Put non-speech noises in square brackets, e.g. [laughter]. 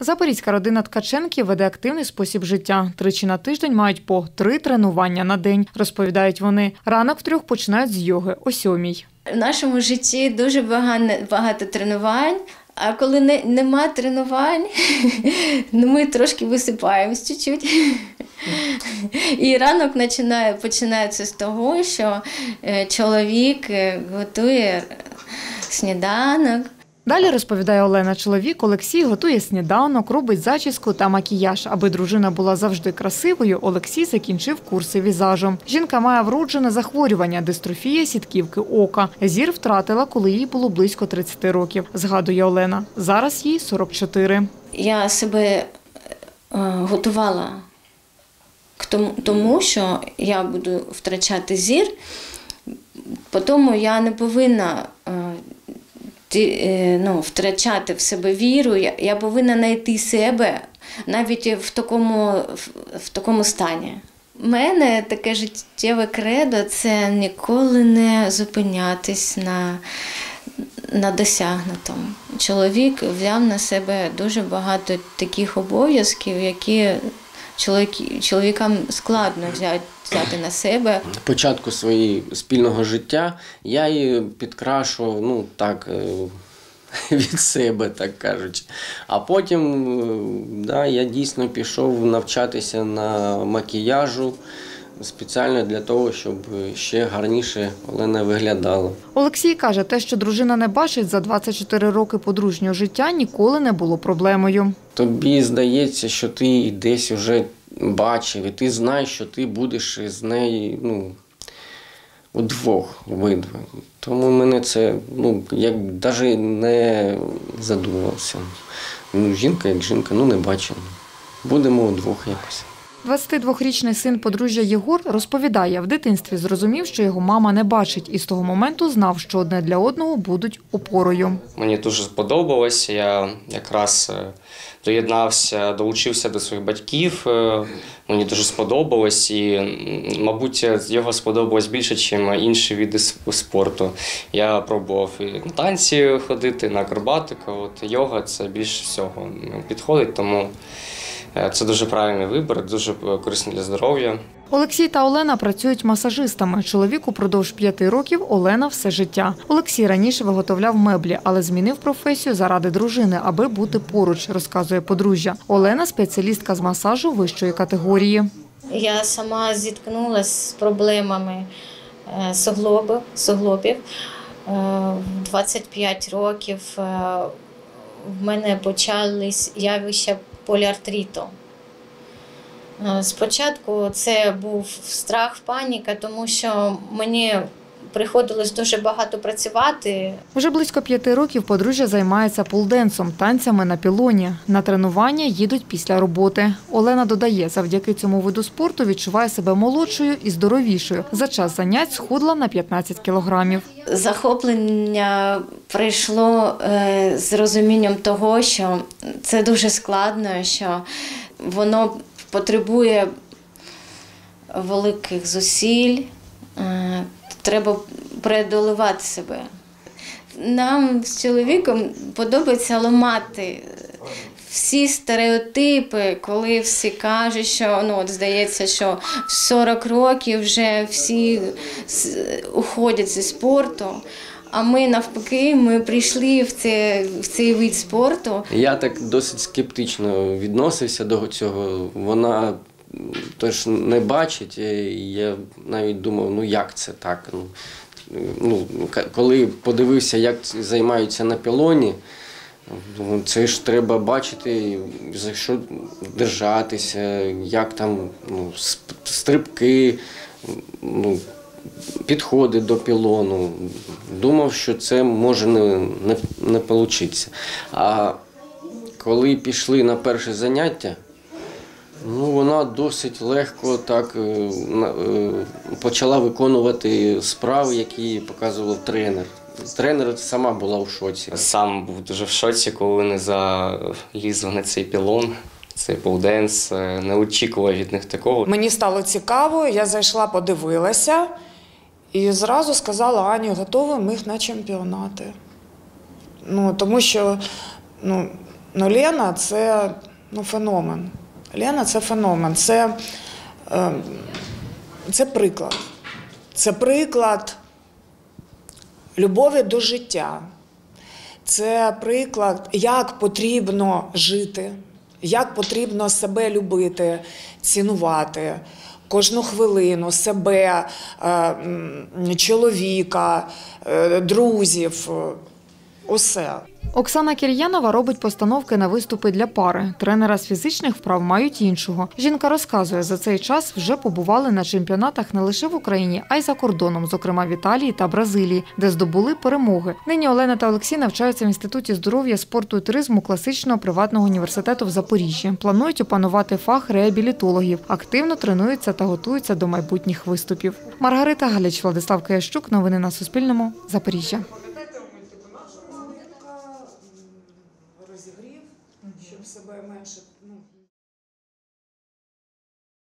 Запорізька родина Ткаченків веде активний спосіб життя. Тричі на тиждень мають по три тренування на день, розповідають вони. Ранок втрьох починають з йоги о сьомій. В нашому житті дуже багато, тренувань. А коли не, нема тренувань, [laughs] ну ми трошки висипаємось чуть-чуть. [laughs] І ранок починає, починається з того, що е, чоловік е, готує сніданок. Далі розповідає Олена, чоловік Олексій готує сніданок, робить зачіску та макіяж. Аби дружина була завжди красивою, Олексій закінчив курси візажу. Жінка має вроджене захворювання дистрофія сітківки ока. Зір втратила, коли їй було близько 30 років. Згадує Олена. Зараз їй 44. Я себе е, готувала тому, що я буду втрачати зір, тому я не повинна ну, втрачати в себе віру. Я, повинна знайти себе навіть в такому, в такому стані. У мене таке життєве кредо це ніколи не зупинятись на, на досягнутому. Чоловік взяв на себе дуже багато таких обов'язків, які чоловіки, чоловікам складно взяти, на себе. Початку своєї спільного життя я її підкрашував, ну так, е, [laughs] від себе, так кажучи. А потім е, да, я дійсно пішов навчатися на макіяжу спеціально для того, щоб ще гарніше Олена виглядала. Олексій каже, те, що дружина не бачить за 24 роки подружнього життя, ніколи не було проблемою. Тобі здається, що ти десь вже бачив, і ти знаєш, що ти будеш з нею ну, удвох обидва. Тому мене це ну, як навіть не задумувався. Ну, жінка як жінка, ну не бачимо. Будемо удвох якось. 22-річний син подружжя Єгор розповідає, в дитинстві зрозумів, що його мама не бачить, і з того моменту знав, що одне для одного будуть опорою. Мені дуже сподобалось. Я якраз е, доєднався, долучився до своїх батьків. Е, Мені дуже сподобалось, і, мабуть, його сподобалось більше, ніж інші види спорту. Я пробував і на танці ходити, на акробатику. От йога це більше всього підходить, тому це дуже правильний вибір, дуже е, корисний для здоров'я. Олексій та Олена працюють масажистами. Чоловік упродовж п'яти років, Олена все життя. Олексій раніше виготовляв меблі, але змінив професію заради дружини, аби бути поруч, розказує подружжя. Олена спеціалістка з масажу вищої категорії. Я сама зіткнулася з проблемами е, суглоби, суглобів. Е, 25 років е, в мене почались явища поліартриту. Е, Спочатку це був страх, паніка, тому що мені приходилось дуже багато працювати. Вже близько п'яти років подружжя займається пулденсом, танцями на пілоні. На тренування їдуть після роботи. Олена додає, завдяки цьому виду спорту відчуває себе молодшою і здоровішою. За час занять схудла на 15 кілограмів. Захоплення прийшло е, з розумінням того, що це дуже складно, що воно потребує великих зусиль, е, треба преодолувати себе. Нам з чоловіком подобається ламати всі стереотипи, коли всі кажуть, що ну от здається, що в 40 років вже всі уходять зі спорту. А ми навпаки, ми прийшли в, це, в цей вид спорту. Я так досить скептично відносився до цього. Вона теж не бачить. і Я навіть думав, ну як це так? Ну, ну, коли подивився, як займаються на пілоні, це ж треба бачити, за що держатися, як там ну, стрибки, ну, підходи до пілону. Думав, що це може не, не, не вийти. А коли пішли на перше заняття, вона досить легко так е, е, почала виконувати справи, які показував тренер. Тренер сама була в шоці. Сам був дуже в шоці, коли не залізли на цей пілон. Цей полденс, не очікував від них такого. Мені стало цікаво, я зайшла, подивилася і зразу сказала Ані, готові ми на чемпіонати. Ну, тому що ну, Ну, Лена це ну, феномен. Лена це феномен. Це, е, це приклад. Це приклад любові до життя. Це приклад, як потрібно жити, як потрібно себе любити, цінувати кожну хвилину, себе, е, чоловіка, е, друзів, усе. Оксана Кір'янова робить постановки на виступи для пари. Тренера з фізичних вправ мають іншого. Жінка розказує, за цей час вже побували на чемпіонатах не лише в Україні, а й за кордоном, зокрема в Італії та Бразилії, де здобули перемоги. Нині Олена та Олексій навчаються в інституті здоров'я, спорту і туризму класичного приватного університету в Запоріжжі. Планують опанувати фах реабілітологів, активно тренуються та готуються до майбутніх виступів. Маргарита Галіч, Владислав Киящук. Новини на Суспільному. Запоріжжя.